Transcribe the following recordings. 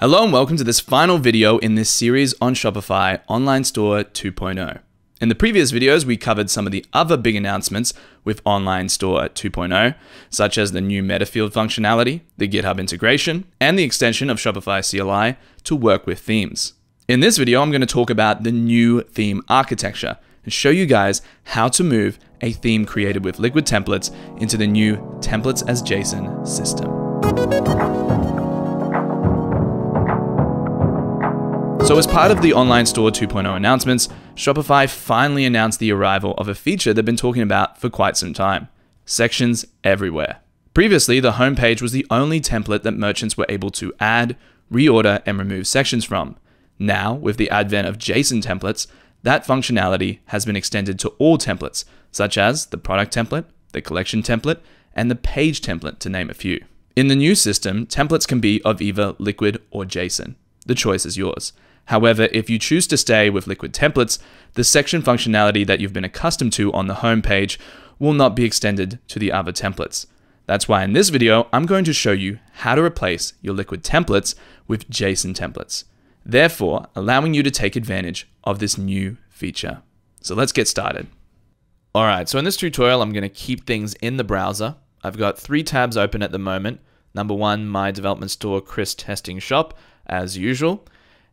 Hello and welcome to this final video in this series on Shopify Online Store 2.0. In the previous videos, we covered some of the other big announcements with Online Store 2.0, such as the new metafield functionality, the GitHub integration, and the extension of Shopify CLI to work with themes. In this video, I'm going to talk about the new theme architecture and show you guys how to move a theme created with Liquid templates into the new Templates as JSON system. So, as part of the Online Store 2.0 announcements, Shopify finally announced the arrival of a feature they've been talking about for quite some time sections everywhere. Previously, the homepage was the only template that merchants were able to add, reorder, and remove sections from. Now, with the advent of JSON templates, that functionality has been extended to all templates, such as the product template, the collection template, and the page template, to name a few. In the new system, templates can be of either Liquid or JSON. The choice is yours. However, if you choose to stay with Liquid templates, the section functionality that you've been accustomed to on the home page will not be extended to the other templates. That's why in this video, I'm going to show you how to replace your Liquid templates with JSON templates, therefore allowing you to take advantage of this new feature. So let's get started. All right, so in this tutorial, I'm going to keep things in the browser. I've got three tabs open at the moment. Number one, my development store, Chris Testing Shop, as usual.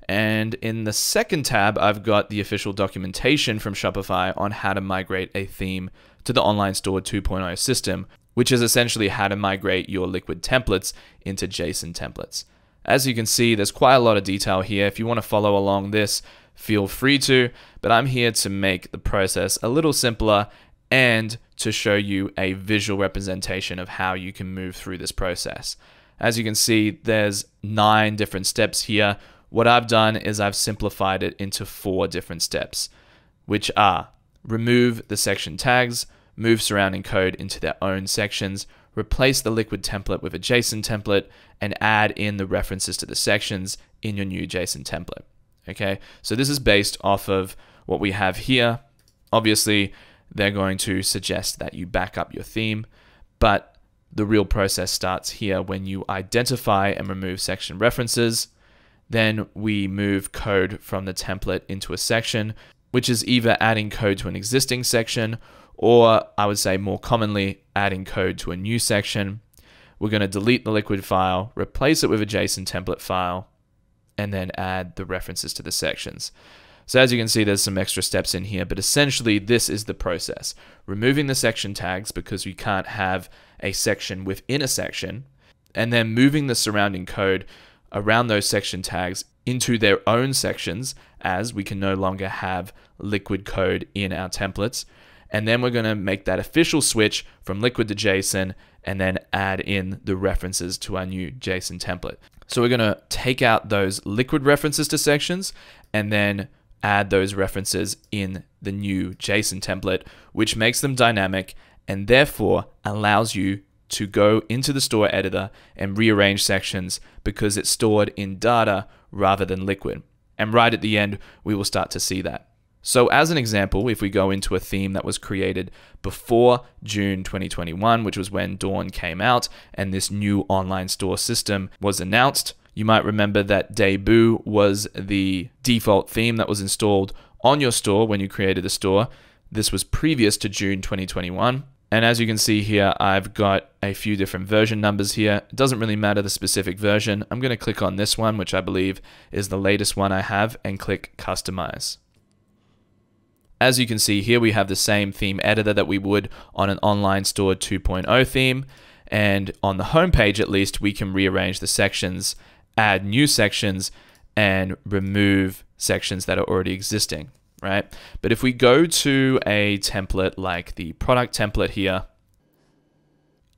And in the second tab, I've got the official documentation from Shopify on how to migrate a theme to the Online Store 2.0 system, which is essentially how to migrate your Liquid templates into JSON templates. As you can see, there's quite a lot of detail here. If you want to follow along this, feel free to, but I'm here to make the process a little simpler and to show you a visual representation of how you can move through this process. As you can see, there's nine different steps here what I've done is I've simplified it into four different steps, which are remove the section tags, move surrounding code into their own sections, replace the liquid template with a JSON template, and add in the references to the sections in your new JSON template. Okay, so this is based off of what we have here. Obviously, they're going to suggest that you back up your theme, but the real process starts here when you identify and remove section references, then we move code from the template into a section, which is either adding code to an existing section or I would say more commonly adding code to a new section. We're going to delete the liquid file, replace it with a JSON template file, and then add the references to the sections. So as you can see, there's some extra steps in here, but essentially this is the process. Removing the section tags because we can't have a section within a section, and then moving the surrounding code around those section tags into their own sections as we can no longer have liquid code in our templates. And then we're going to make that official switch from liquid to JSON and then add in the references to our new JSON template. So we're going to take out those liquid references to sections and then add those references in the new JSON template, which makes them dynamic and therefore allows you to go into the store editor and rearrange sections because it's stored in data rather than liquid. And right at the end, we will start to see that. So as an example, if we go into a theme that was created before June 2021, which was when Dawn came out and this new online store system was announced, you might remember that Debut was the default theme that was installed on your store when you created the store. This was previous to June 2021. And as you can see here, I've got a few different version numbers here. It doesn't really matter the specific version. I'm going to click on this one, which I believe is the latest one I have, and click Customize. As you can see here, we have the same theme editor that we would on an online store 2.0 theme. And on the home page, at least, we can rearrange the sections, add new sections, and remove sections that are already existing right? But if we go to a template like the product template here,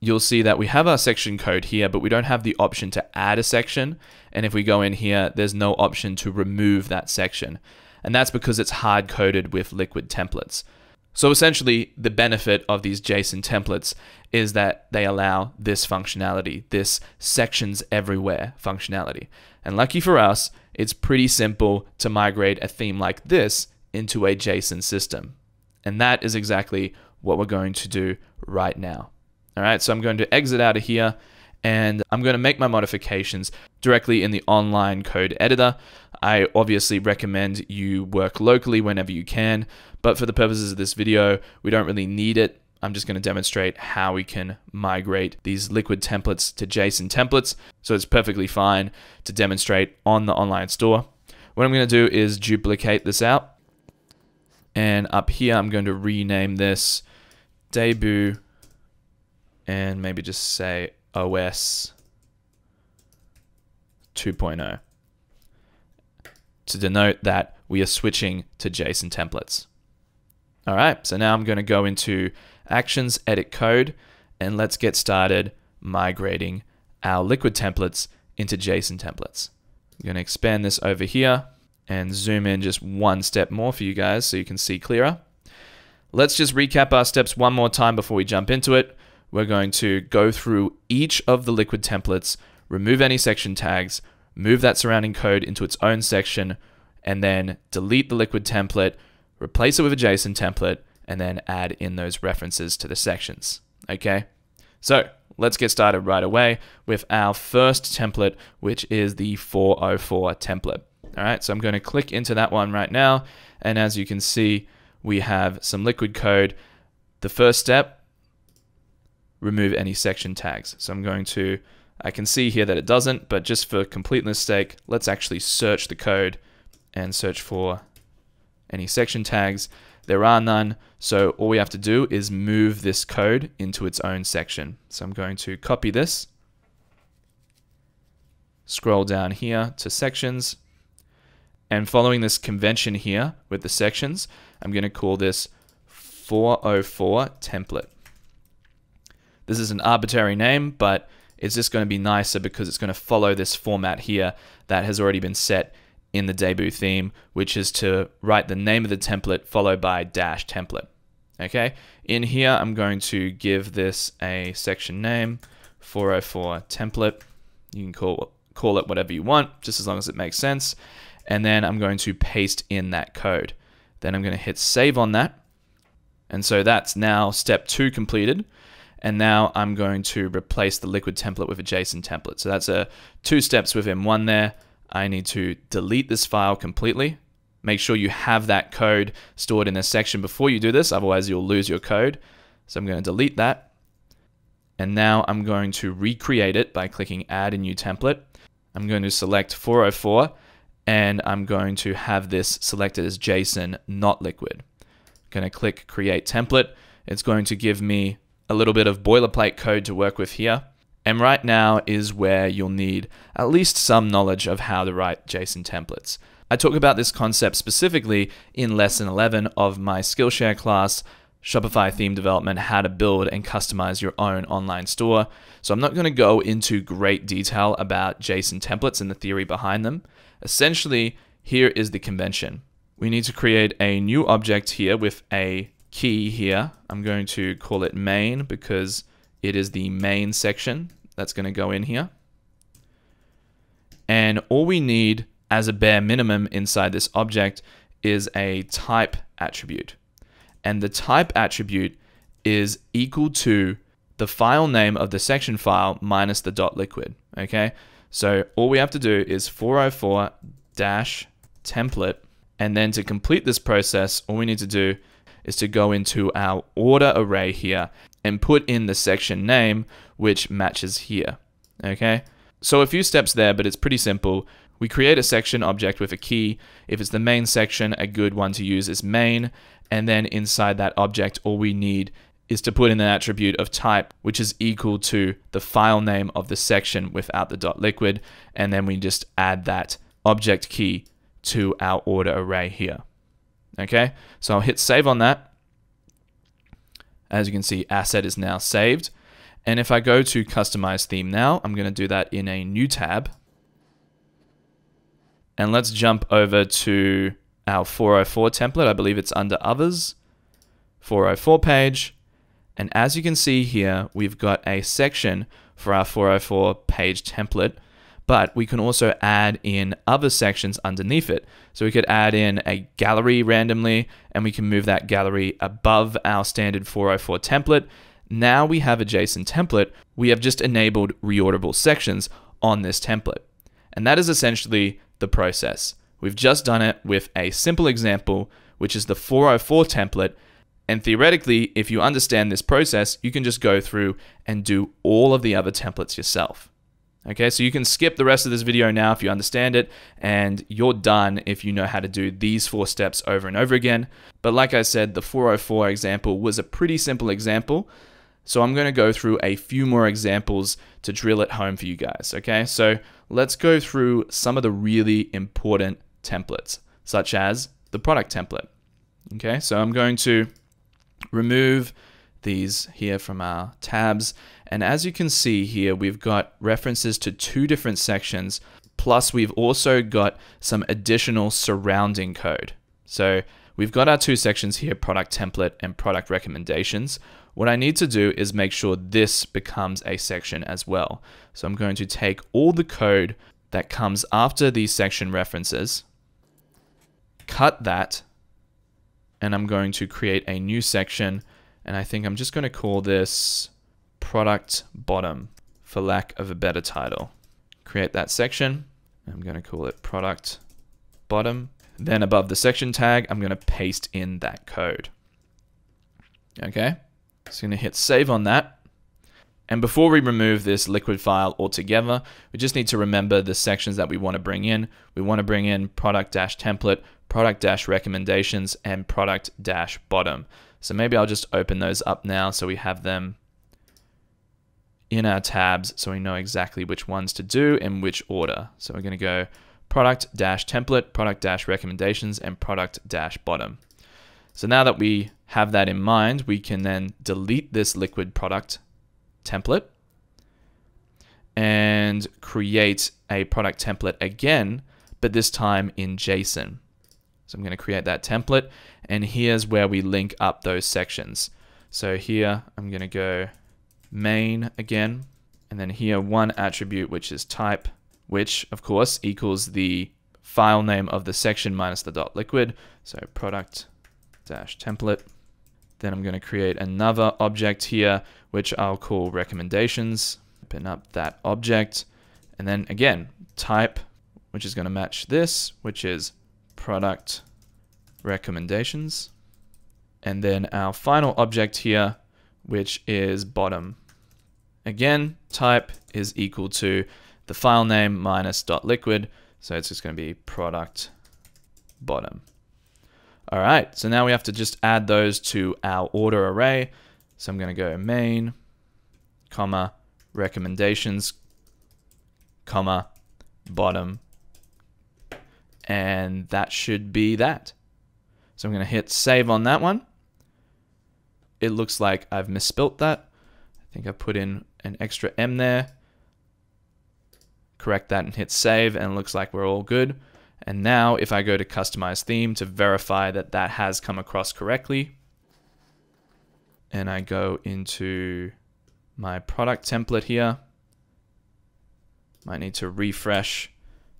you'll see that we have our section code here, but we don't have the option to add a section. And if we go in here, there's no option to remove that section. And that's because it's hard coded with liquid templates. So essentially, the benefit of these JSON templates is that they allow this functionality, this sections everywhere functionality. And lucky for us, it's pretty simple to migrate a theme like this into a JSON system. And that is exactly what we're going to do right now. All right, so I'm going to exit out of here and I'm going to make my modifications directly in the online code editor. I obviously recommend you work locally whenever you can, but for the purposes of this video, we don't really need it. I'm just going to demonstrate how we can migrate these liquid templates to JSON templates. So it's perfectly fine to demonstrate on the online store. What I'm going to do is duplicate this out. And up here, I'm going to rename this debut and maybe just say OS 2.0 to denote that we are switching to JSON templates. All right, so now I'm going to go into Actions, Edit Code, and let's get started migrating our liquid templates into JSON templates. I'm going to expand this over here and zoom in just one step more for you guys so you can see clearer. Let's just recap our steps one more time before we jump into it. We're going to go through each of the liquid templates, remove any section tags, move that surrounding code into its own section, and then delete the liquid template, replace it with a JSON template, and then add in those references to the sections. Okay, so let's get started right away with our first template, which is the 404 template. All right, so I'm going to click into that one right now, and as you can see, we have some liquid code. The first step, remove any section tags. So I'm going to, I can see here that it doesn't, but just for completeness sake, let's actually search the code and search for any section tags. There are none, so all we have to do is move this code into its own section. So I'm going to copy this, scroll down here to sections, and following this convention here with the sections, I'm going to call this 404 template. This is an arbitrary name, but it's just going to be nicer because it's going to follow this format here that has already been set in the debut theme, which is to write the name of the template followed by dash template. Okay, in here I'm going to give this a section name 404 template. You can call call it whatever you want, just as long as it makes sense. And then I'm going to paste in that code. Then I'm going to hit save on that. And so that's now step two completed. And now I'm going to replace the liquid template with a JSON template. So that's a two steps within one there. I need to delete this file completely. Make sure you have that code stored in a section before you do this, otherwise you'll lose your code. So I'm going to delete that. And now I'm going to recreate it by clicking add a new template. I'm going to select 404 and I'm going to have this selected as JSON, not liquid. I'm going to click create template. It's going to give me a little bit of boilerplate code to work with here. And right now is where you'll need at least some knowledge of how to write JSON templates. I talk about this concept specifically in lesson 11 of my Skillshare class, Shopify theme development, how to build and customize your own online store. So I'm not going to go into great detail about JSON templates and the theory behind them. Essentially, here is the convention. We need to create a new object here with a key here. I'm going to call it main because it is the main section that's going to go in here. And all we need as a bare minimum inside this object is a type attribute. And the type attribute is equal to the file name of the section file minus the dot liquid. Okay, so all we have to do is 404 dash template. And then to complete this process, all we need to do is to go into our order array here and put in the section name, which matches here. Okay, so a few steps there, but it's pretty simple. We create a section object with a key. If it's the main section, a good one to use is main. And then inside that object, all we need is to put in an attribute of type, which is equal to the file name of the section without the dot liquid. And then we just add that object key to our order array here. Okay, so I'll hit save on that. As you can see, asset is now saved. And if I go to customize theme now, I'm going to do that in a new tab. And let's jump over to our 404 template. I believe it's under others, 404 page. And as you can see here, we've got a section for our 404 page template but we can also add in other sections underneath it. So we could add in a gallery randomly, and we can move that gallery above our standard 404 template. now we have a JSON template, we have just enabled reorderable sections on this template. And that is essentially the process. We've just done it with a simple example, which is the 404 template. And theoretically, if you understand this process, you can just go through and do all of the other templates yourself. Okay, so you can skip the rest of this video now if you understand it, and you're done if you know how to do these four steps over and over again. But like I said, the 404 example was a pretty simple example. So I'm going to go through a few more examples to drill it home for you guys. Okay, so let's go through some of the really important templates, such as the product template. Okay, so I'm going to remove these here from our tabs. And as you can see here, we've got references to two different sections, plus we've also got some additional surrounding code. So we've got our two sections here, product template and product recommendations. What I need to do is make sure this becomes a section as well. So I'm going to take all the code that comes after these section references, cut that, and I'm going to create a new section and I think I'm just going to call this product bottom for lack of a better title. Create that section. I'm going to call it product bottom. Then above the section tag, I'm going to paste in that code. Okay, so I'm going to hit save on that. And before we remove this liquid file altogether, we just need to remember the sections that we want to bring in. We want to bring in product-template, product-recommendations, and product dash bottom. So maybe I'll just open those up now so we have them in our tabs so we know exactly which ones to do in which order. So we're going to go product dash template, product dash recommendations, and product dash bottom. So now that we have that in mind, we can then delete this liquid product template and create a product template again, but this time in JSON. So I'm going to create that template and here's where we link up those sections. So here I'm going to go main again and then here one attribute which is type which of course equals the file name of the section minus the dot liquid. So product dash template. Then I'm going to create another object here which I'll call recommendations. Open up that object and then again type which is going to match this which is product recommendations. And then our final object here, which is bottom. Again, type is equal to the file name minus dot liquid. So it's just going to be product bottom. All right, so now we have to just add those to our order array. So I'm going to go main, comma, recommendations, comma, bottom, and that should be that. So I'm going to hit save on that one. It looks like I've misspelt that. I think I put in an extra M there. Correct that and hit save and it looks like we're all good. And now if I go to customize theme to verify that that has come across correctly, and I go into my product template here, might need to refresh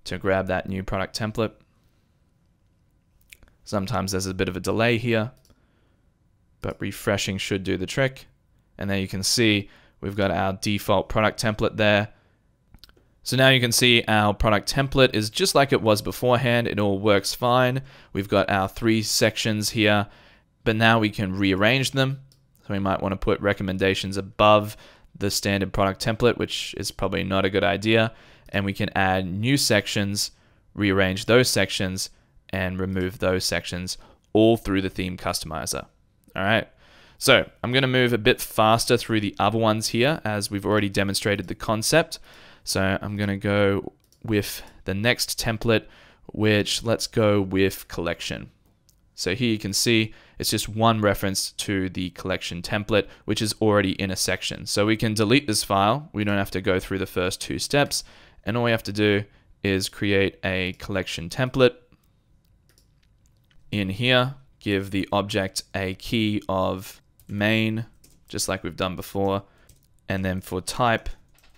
to grab that new product template. Sometimes there's a bit of a delay here, but refreshing should do the trick. And there you can see we've got our default product template there. So now you can see our product template is just like it was beforehand. It all works fine. We've got our three sections here, but now we can rearrange them. So we might want to put recommendations above the standard product template, which is probably not a good idea. And we can add new sections, rearrange those sections, and remove those sections all through the theme customizer. All right. So I'm going to move a bit faster through the other ones here as we've already demonstrated the concept. So I'm going to go with the next template, which let's go with collection. So here you can see it's just one reference to the collection template, which is already in a section. So we can delete this file. We don't have to go through the first two steps. And all we have to do is create a collection template in here, give the object a key of main, just like we've done before. And then for type,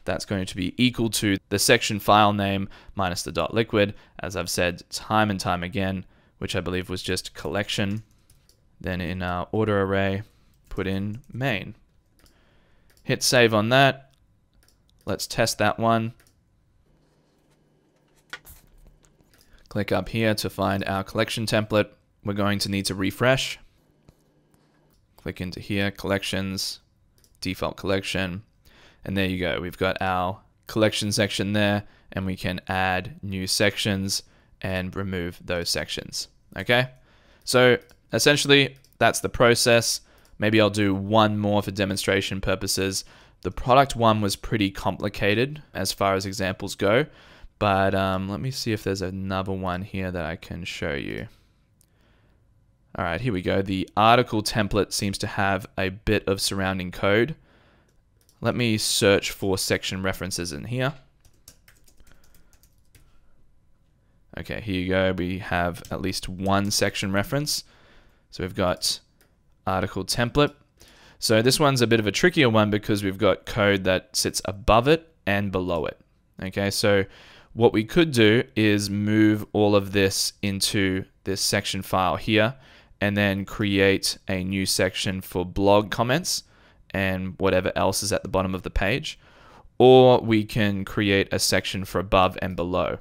that's going to be equal to the section file name minus the dot liquid, as I've said time and time again, which I believe was just collection. Then in our order array, put in main. Hit save on that. Let's test that one. Click up here to find our collection template. We're going to need to refresh. Click into here, collections, default collection. And there you go. We've got our collection section there and we can add new sections and remove those sections. Okay. So essentially that's the process. Maybe I'll do one more for demonstration purposes. The product one was pretty complicated as far as examples go, but um, let me see if there's another one here that I can show you. All right, here we go. The article template seems to have a bit of surrounding code. Let me search for section references in here. Okay, here you go. We have at least one section reference. So we've got article template. So this one's a bit of a trickier one because we've got code that sits above it and below it. Okay, so what we could do is move all of this into this section file here and then create a new section for blog comments and whatever else is at the bottom of the page. Or we can create a section for above and below.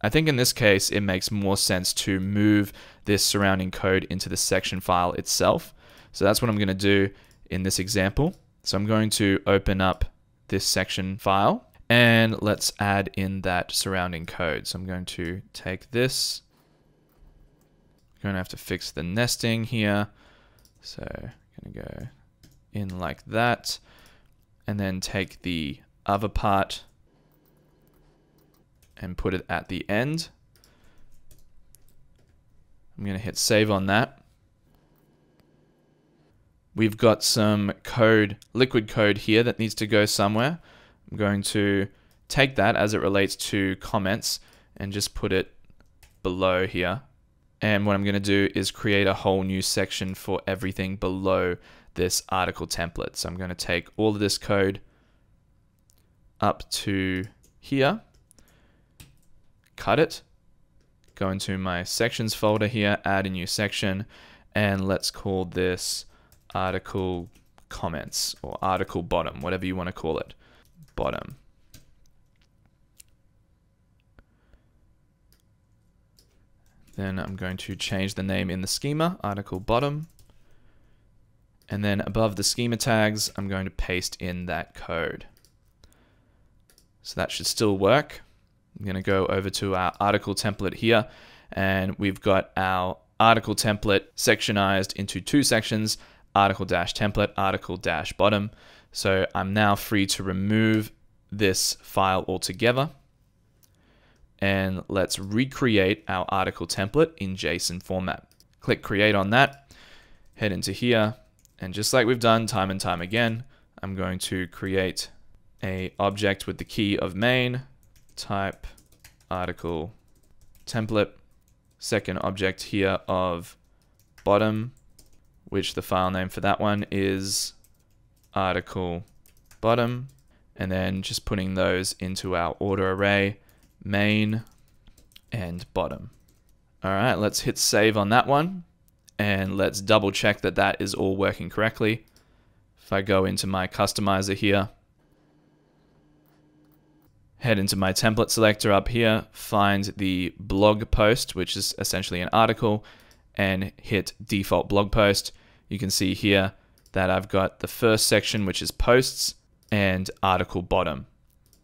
I think in this case, it makes more sense to move this surrounding code into the section file itself. So that's what I'm going to do in this example. So I'm going to open up this section file and let's add in that surrounding code. So I'm going to take this. Going to have to fix the nesting here. So I'm going to go in like that, and then take the other part and put it at the end. I'm going to hit save on that. We've got some code, liquid code here that needs to go somewhere. I'm going to take that as it relates to comments and just put it below here. And what I'm going to do is create a whole new section for everything below this article template. So I'm going to take all of this code up to here, cut it, go into my sections folder here, add a new section, and let's call this article comments or article bottom, whatever you want to call it, bottom. Then I'm going to change the name in the schema, article bottom. And then above the schema tags, I'm going to paste in that code. So that should still work. I'm going to go over to our article template here, and we've got our article template sectionized into two sections, article dash template, article dash bottom. So I'm now free to remove this file altogether. And let's recreate our article template in JSON format. Click create on that, head into here, and just like we've done time and time again, I'm going to create a object with the key of main, type article template, second object here of bottom, which the file name for that one is article bottom, and then just putting those into our order array, main and bottom. All right, let's hit save on that one and let's double check that that is all working correctly. If I go into my customizer here, head into my template selector up here, find the blog post, which is essentially an article, and hit default blog post. You can see here that I've got the first section, which is posts, and article bottom.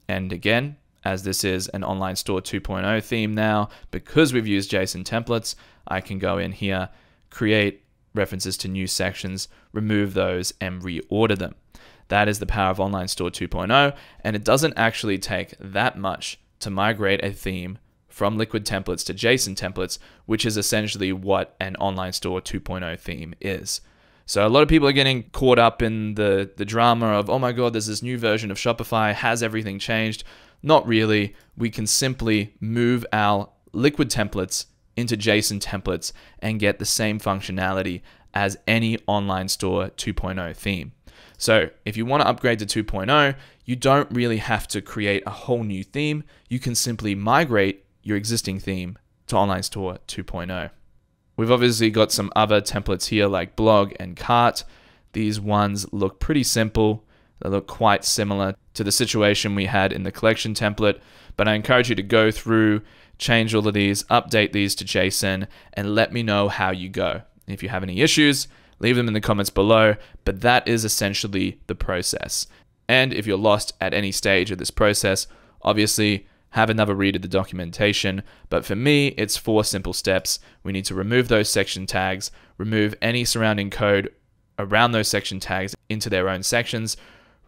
And again, as this is an online store 2.0 theme now, because we've used JSON templates, I can go in here create references to new sections, remove those, and reorder them. That is the power of Online Store 2.0, and it doesn't actually take that much to migrate a theme from liquid templates to JSON templates, which is essentially what an Online Store 2.0 theme is. So a lot of people are getting caught up in the, the drama of, oh my God, there's this new version of Shopify. Has everything changed? Not really. We can simply move our liquid templates into JSON templates and get the same functionality as any online store 2.0 theme. So if you want to upgrade to 2.0, you don't really have to create a whole new theme. You can simply migrate your existing theme to Online Store 2.0. We've obviously got some other templates here like blog and cart. These ones look pretty simple. They look quite similar to the situation we had in the collection template, but I encourage you to go through, change all of these, update these to JSON, and let me know how you go. If you have any issues, leave them in the comments below, but that is essentially the process. And if you're lost at any stage of this process, obviously have another read of the documentation. But for me, it's four simple steps. We need to remove those section tags, remove any surrounding code around those section tags into their own sections,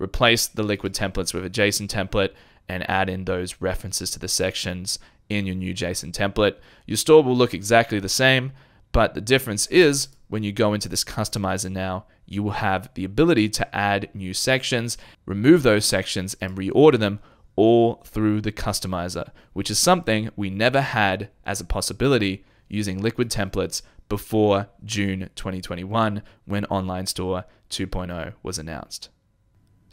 replace the liquid templates with a JSON template, and add in those references to the sections in your new JSON template. Your store will look exactly the same, but the difference is when you go into this customizer now, you will have the ability to add new sections, remove those sections, and reorder them all through the customizer, which is something we never had as a possibility using liquid templates before June 2021 when Online Store 2.0 was announced.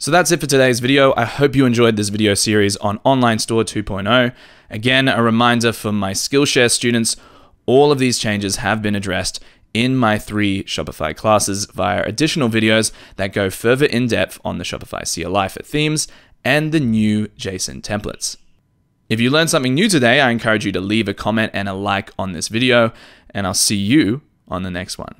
So that's it for today's video. I hope you enjoyed this video series on Online Store 2.0. Again, a reminder for my Skillshare students, all of these changes have been addressed in my three Shopify classes via additional videos that go further in depth on the Shopify CLI for themes and the new JSON templates. If you learned something new today, I encourage you to leave a comment and a like on this video, and I'll see you on the next one.